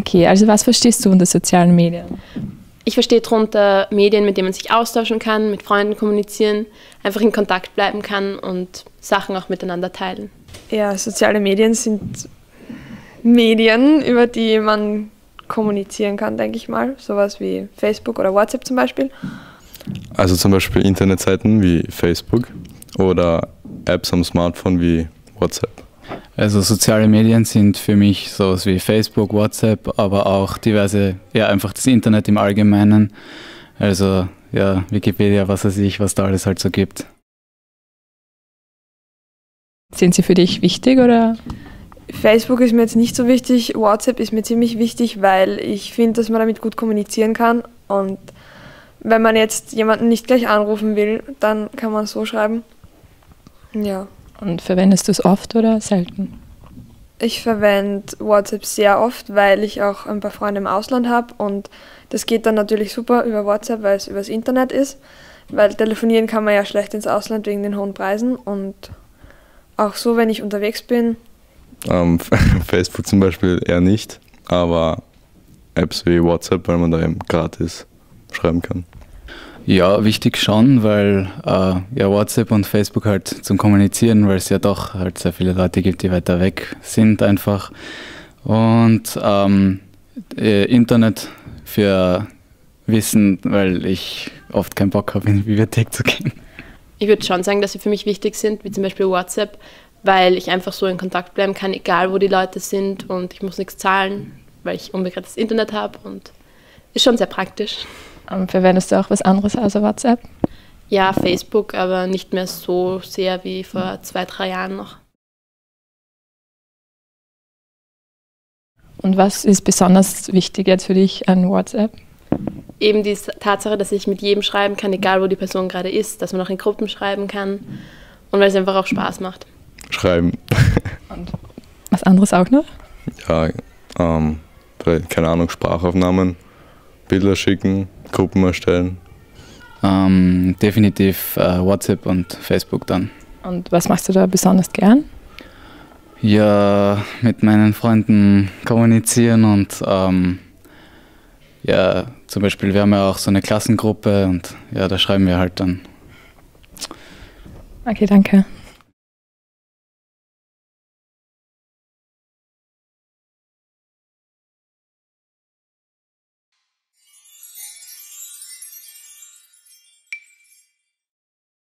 Okay, also was verstehst du unter sozialen Medien? Ich verstehe darunter Medien, mit denen man sich austauschen kann, mit Freunden kommunizieren, einfach in Kontakt bleiben kann und Sachen auch miteinander teilen. Ja, soziale Medien sind Medien, über die man kommunizieren kann, denke ich mal. Sowas wie Facebook oder WhatsApp zum Beispiel. Also zum Beispiel Internetseiten wie Facebook oder Apps am Smartphone wie WhatsApp. Also soziale Medien sind für mich sowas wie Facebook, WhatsApp, aber auch diverse, ja einfach das Internet im Allgemeinen. Also ja, Wikipedia, was weiß ich, was da alles halt so gibt. Sind sie für dich wichtig oder? Facebook ist mir jetzt nicht so wichtig, WhatsApp ist mir ziemlich wichtig, weil ich finde, dass man damit gut kommunizieren kann. Und wenn man jetzt jemanden nicht gleich anrufen will, dann kann man so schreiben. Ja. Und verwendest du es oft oder selten? Ich verwende WhatsApp sehr oft, weil ich auch ein paar Freunde im Ausland habe und das geht dann natürlich super über WhatsApp, weil es übers Internet ist, weil telefonieren kann man ja schlecht ins Ausland wegen den hohen Preisen und auch so, wenn ich unterwegs bin. Ähm, Facebook zum Beispiel eher nicht, aber Apps wie WhatsApp, weil man da eben gratis schreiben kann. Ja, wichtig schon, weil äh, ja WhatsApp und Facebook halt zum Kommunizieren, weil es ja doch halt sehr viele Leute gibt, die weiter weg sind einfach. Und ähm, äh, Internet für Wissen, weil ich oft keinen Bock habe, in die Bibliothek zu gehen. Ich würde schon sagen, dass sie für mich wichtig sind, wie zum Beispiel WhatsApp, weil ich einfach so in Kontakt bleiben kann, egal wo die Leute sind und ich muss nichts zahlen, weil ich unbegrenztes Internet habe und ist schon sehr praktisch. Ähm, verwendest du auch was anderes außer WhatsApp? Ja, Facebook, aber nicht mehr so sehr wie vor zwei, drei Jahren noch. Und was ist besonders wichtig jetzt für dich an WhatsApp? Eben die Tatsache, dass ich mit jedem schreiben kann, egal wo die Person gerade ist, dass man auch in Gruppen schreiben kann und weil es einfach auch Spaß macht. Schreiben. Und was anderes auch noch? Ja, ähm, keine Ahnung, Sprachaufnahmen, Bilder schicken, Gruppen erstellen. Ähm, definitiv äh, WhatsApp und Facebook dann. Und was machst du da besonders gern? Ja, mit meinen Freunden kommunizieren und ähm, ja, zum Beispiel, wir haben ja auch so eine Klassengruppe und ja, da schreiben wir halt dann. Okay, danke.